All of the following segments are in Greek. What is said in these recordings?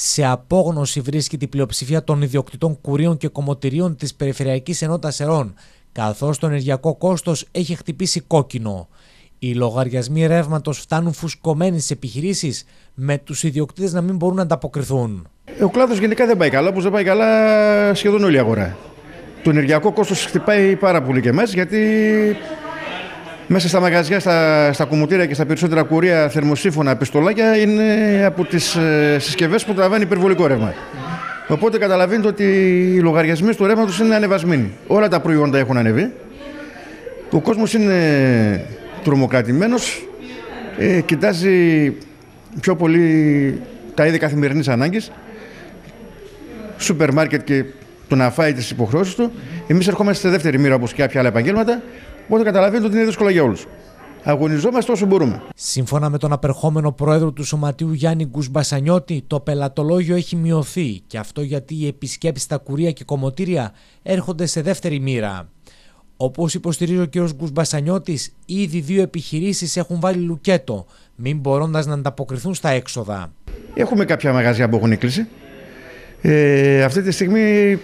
Σε απόγνωση βρίσκεται η πλειοψηφία των ιδιοκτητών κουρίων και κομμωτηρίων της Περιφερειακής Ενότητας Ερών, καθώς το ενεργειακό κόστος έχει χτυπήσει κόκκινο. Οι λογαριασμοί ρεύματος φτάνουν φουσκωμένοι στι επιχειρήσεις, με τους ιδιοκτήτες να μην μπορούν να ανταποκριθούν. Ο κλάδος γενικά δεν πάει καλά, όπως δεν πάει καλά σχεδόν όλη η αγορά. Το ενεργειακό κόστος χτυπάει πάρα πολύ και εμάς, γιατί μέσα στα μαγαζιά, στα, στα κομμωτήρια και στα περισσότερα κουρία θερμοσύφωνα πιστολάκια είναι από τις ε, συσκευές που τραβάνε υπερβολικό ρεύμα. Οπότε καταλαβαίνετε ότι οι λογαριασμοί του ρεύματος είναι ανεβασμένοι. Όλα τα προϊόντα έχουν ανεβεί. Ο κόσμος είναι τρομοκρατημένος. Ε, κοιτάζει πιο πολύ τα είδη καθημερινής ανάγκης. Σούπερ μάρκετ και το να φάει τις υποχρεώσεις του. Εμείς ερχόμαστε σε δεύτερη μοίρα όπως και κάποια άλλα επαγγέλματα. Οπότε καταλαβαίνετε ότι είναι δύσκολα για όλους. Αγωνιζόμαστε όσο μπορούμε. Σύμφωνα με τον απερχόμενο πρόεδρο του Σωματείου Γιάννη Γκουσμπασανιώτη, το πελατολόγιο έχει μειωθεί και αυτό γιατί οι επισκέψεις στα κουρία και κομμωτήρια έρχονται σε δεύτερη μοίρα. Όπως υποστηρίζει ο κ. Γκουσμπασανιώτης, ήδη δύο επιχειρήσεις έχουν βάλει λουκέτο, μην μπορώντας να ανταποκριθούν στα έξοδα. Έχουμε κάποια μαγαζιά που έχουν κλείσει. Ε, αυτή τη στιγμή,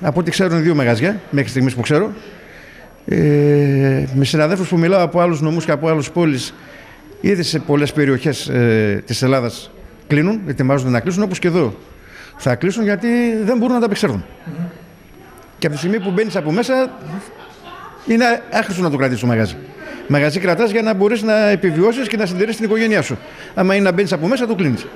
από ό,τι ξέρουν, δύο μαγαζιά, μέχρι στιγμής που ξέρω. Ε, με συναδέλφους που μιλάω από άλλους νομούς και από άλλε πόλεις, ήδη σε πολλές περιοχές ε, της Ελλάδας κλείνουν, ετοιμάζονται να κλείσουν, όπως και εδώ. Θα κλείσουν γιατί δεν μπορούν να τα απεξέλθουν. Και από τη στιγμή που μπαίνεις από μέσα, είναι άχρηστο να το κρατήσεις το μαγαζί. Μαγαζί κρατάς για να μπορείς να επιβιώσεις και να συντηρήσεις την οικογένειά σου. Άμα είναι να μπαίνεις από μέσα, το κλείνεις.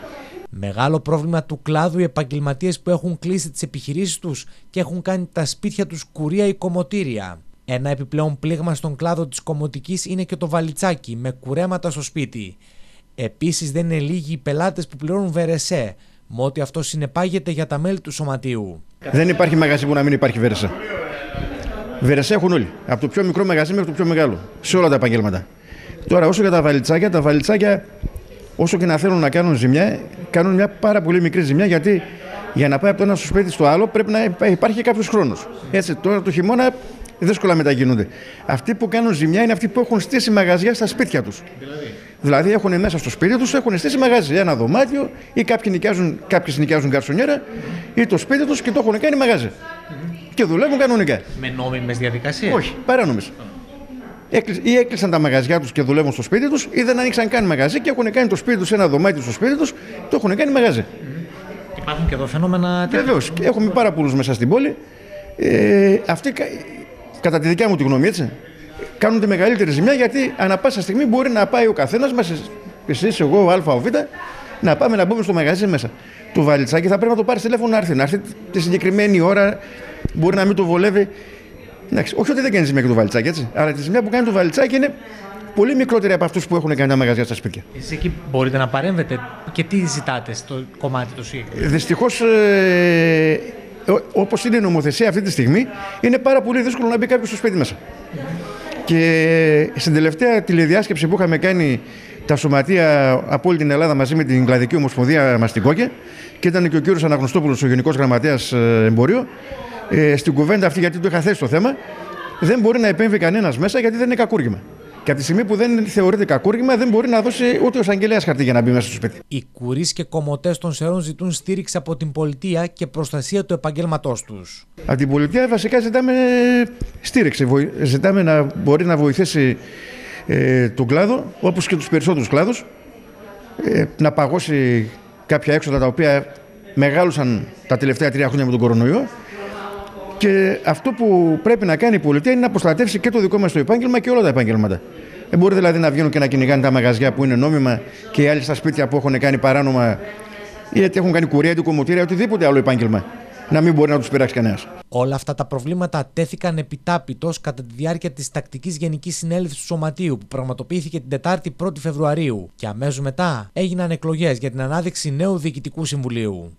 Μεγάλο πρόβλημα του κλάδου οι επαγγελματίες που έχουν κλείσει τις επιχειρήσεις τους και έχουν κάνει τα σπίτια τους κουρία ή κομμωτήρια. Ένα επιπλέον πλήγμα στον κλάδο της κομμωτικής είναι και το βαλιτσάκι με κουρέματα στο σπίτι. Επίσης δεν είναι λίγοι οι πελάτες που πληρώνουν βερεσέ, με ό,τι αυτό συνεπάγεται για τα μέλη του σωματείου. Δεν υπάρχει μαγαζί που να μην υπάρχει βερεσέ. Βερεσέ έχουν όλοι. Από το πιο μικρό μαγαζί μέχρι το πιο μεγάλο. Σε όλα τα επαγγέλματα. Τώρα, όσο για τα βαλιτσάκια, τα βαλιτσάκια, όσο και να θέλουν να κάνουν ζημιά, κάνουν μια πάρα πολύ μικρή ζημιά γιατί για να πάει από το ένα στο σπίτι στο άλλο πρέπει να υπάρχει κάποιος χρόνος. Έτσι, τώρα το χειμώνα δύσκολα μεταγίνονται. Αυτοί που κάνουν ζημιά είναι αυτοί που έχουν στήσει μαγαζιά στα σπίτια τους. Δηλαδή; δηλαδή έχουν μέσα στο σπίτι τους έχουν στήσει μαγαζί, ένα δωμάτιο ή κάποιοι νοικιάζουν, κάποιοι νοικιάζουν καρσονιέρα ή το σπίτι τους και το έχουν κάνει μαγαζί. Και δουλεύουν κανονικά. Με νόμιμες διαδικασίες; Όχι, παράνομες. Ή έκλεισαν τα μαγαζιά τους και δουλεύουν στο σπίτι τους, ή δεν ανοίξαν καν μαγαζί και έχουν κάνει το σπίτι τους ένα δωμάτιο στο σπίτι τους, το έχουν κάνει μαγαζί. Υπάρχουν και εδώ φαινόμενα τέτοια. Βεβαίω. Έχουμε πάρα πολλούς μέσα στην πόλη. Ε, αυτοί κατά τη δικιά μου τη γνώμη, έτσι, κάνουν τη μεγαλύτερη ζημιά γιατί ανά πάσα στιγμή μπορεί να πάει ο καθένας μας, εσύ, εγώ, Α, ο Β, να πάμε να μπούμε στο μαγαζί μέσα. Το βαλιτσάκι θα πρέπει να το πάρει τηλέφωνο να έρθει. Να έρθει τη συγκεκριμένη ώρα, μπορεί να μην το βολεύει. Εντάξει, όχι ότι δεν κάνει ζημιά και το βαλιτσάκι, έτσι. Αλλά τη ζημιά που κάνει το βαλιτσάκι είναι πολύ μικρότερη από αυτούς που έχουν κάνει τα μαγαζιά στα σπίτια. Εσείς εκεί μπορείτε να παρέμβετε και τι ζητάτε στο κομμάτι του ΣΥΓ. Δυστυχώς ε, όπως είναι η νομοθεσία αυτή τη στιγμή, είναι πάρα πολύ δύσκολο να μπει κάποιος στο σπίτι μέσα. Και στην τελευταία τηλεδιάσκεψη που είχαμε κάνει τα σωματεία από όλη την Ελλάδα μαζί με την Κλαδική Ομοσπονδία μας στην Κόκε και ήταν και ο κύριος Αναγνωστόπουλος, ο Γενικός Γραμματέας ε, Εμπορίου, ε, στην κουβέντα αυτή, γιατί το είχα θέσει το θέμα, δεν μπορεί να επέμβει κανένας μέσα γιατί δεν είναι κακούργημα. Και από τη στιγμή που δεν θεωρείται κακούργημα, δεν μπορεί να δώσει ούτε ο εισαγγελέας χαρτί για να μπει μέσα στο σπίτι. Οι κουρείς και κομμωτές των Σερών ζητούν στήριξη από την πολιτεία και προστασία του επαγγέλματός τους. Από την πολιτεία βασικά ζητάμε στήριξη. Ζητάμε να μπορεί να βοηθήσει ε, τον κλάδο, όπως και τους περισσότερους κλάδους, ε, να παγώσει κάποια έξοδα τα οποία μεγάλωσαν τα τελευταία τρία χρόνια με τον κορονοϊό. Και αυτό που πρέπει να κάνει η πολιτεία είναι να προστατεύσει και το δικό μας το επάγγελμα και όλα τα επαγγέλματα. Δεν μπορεί δηλαδή να βγαίνουν και να κυνηγάνε τα μαγαζιά που είναι νόμιμα και οι άλλοι στα σπίτια που έχουν κάνει παράνομα ή γιατί έχουν κάνει κουρία, κομμωτήρια, οτιδήποτε άλλο επάγγελμα. Να μην μπορεί να τους πειράξει κανένας. Όλα αυτά τα προβλήματα τέθηκαν επιτάπητος κατά τη διάρκεια της τακτικής Γενικής Συνέλευσης του Σωματείου που πραγματοποιήθηκε την 4η 1η Φεβρουαρίου. Και αμέσως μετά έγιναν εκλογές για την ανάδειξη νέου Διοικητικού Συμβουλίου.